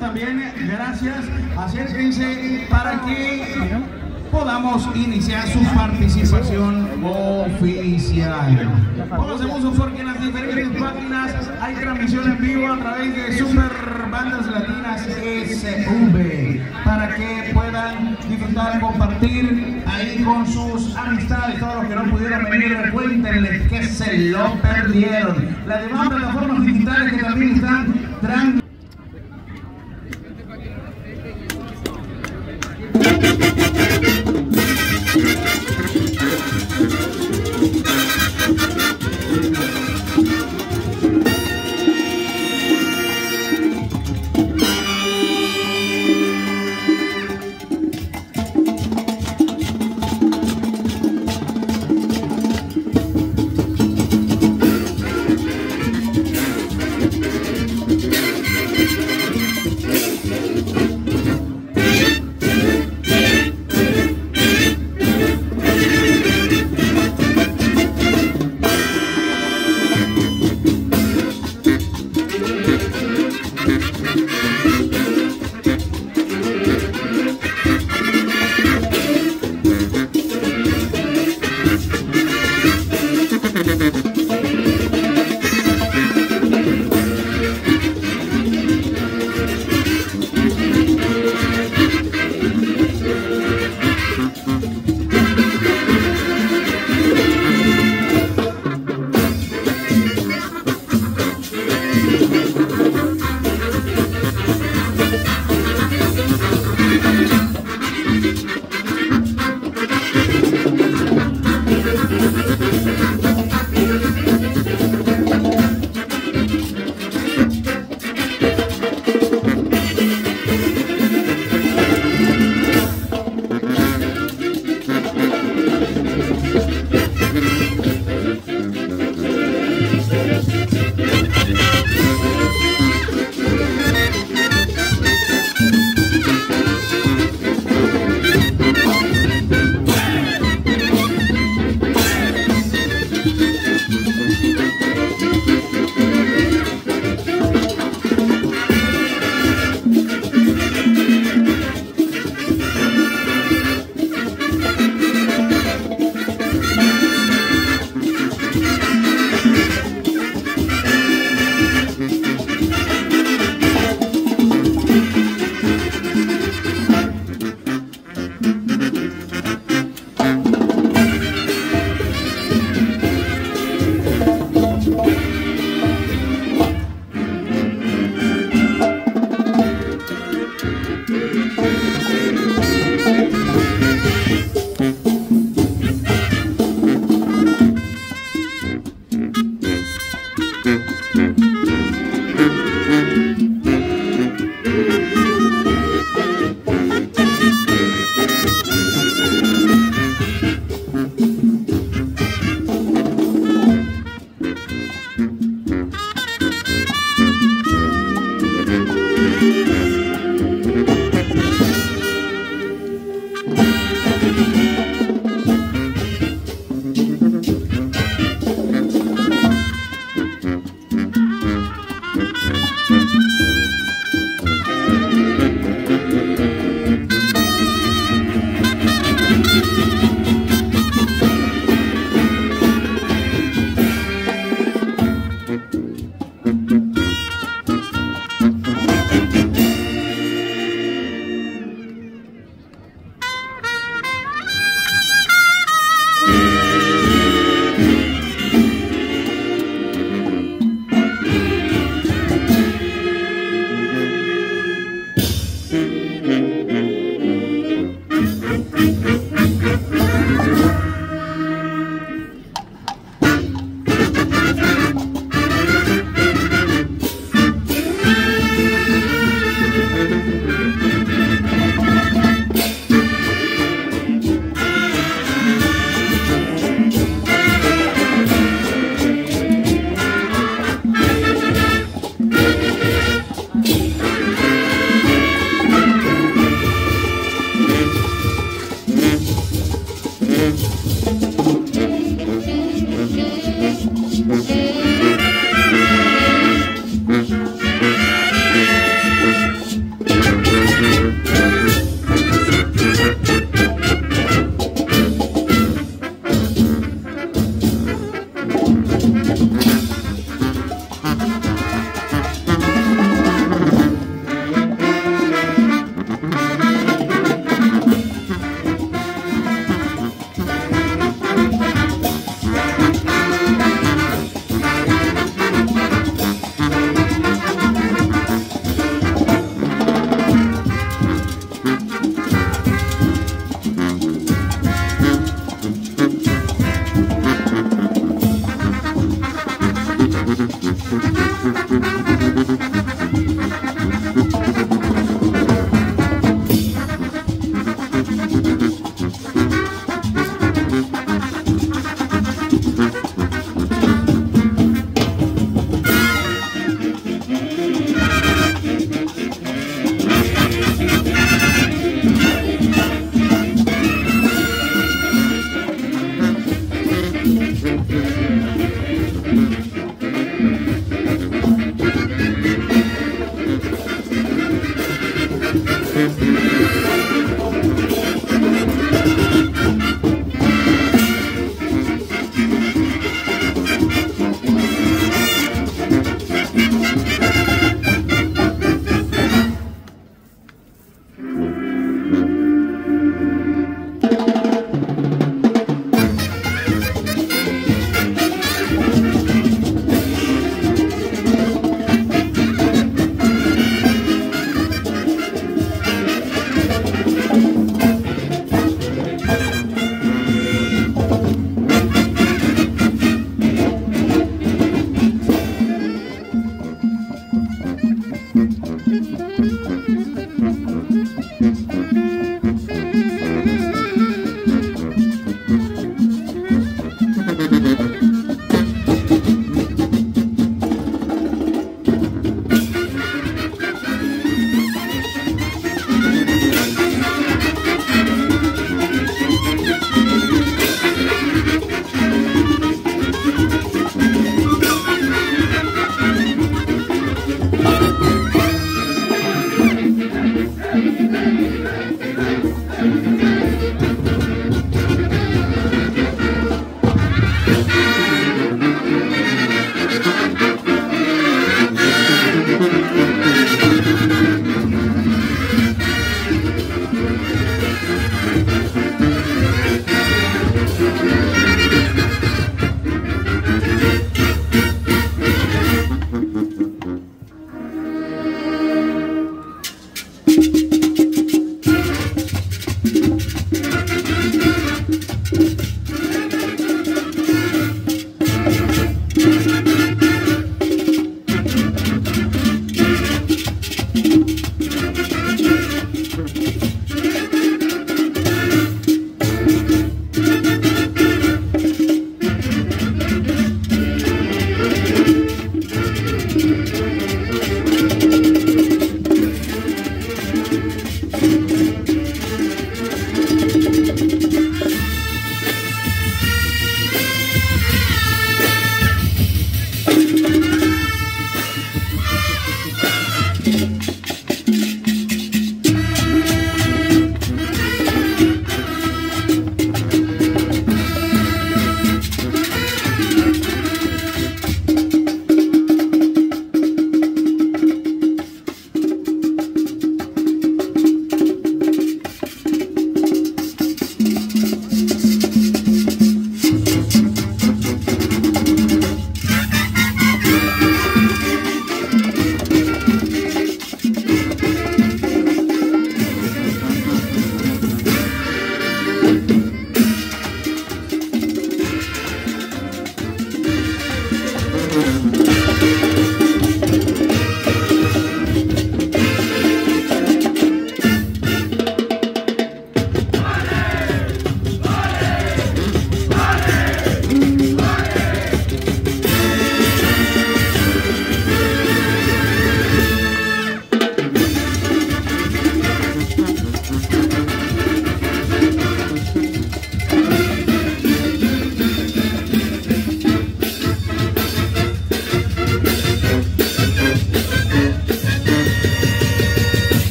también, gracias. Acérquense para que podamos iniciar su participación oficial. Como hacemos un porque en las diferentes páginas hay transmisión en vivo a través de Super Bandas Latinas SV para que puedan disfrutar, compartir ahí con sus amistades, todos los que no pudieron venir, cuéntenles que se lo perdieron. Las demás plataformas digitales que también están transmitiendo.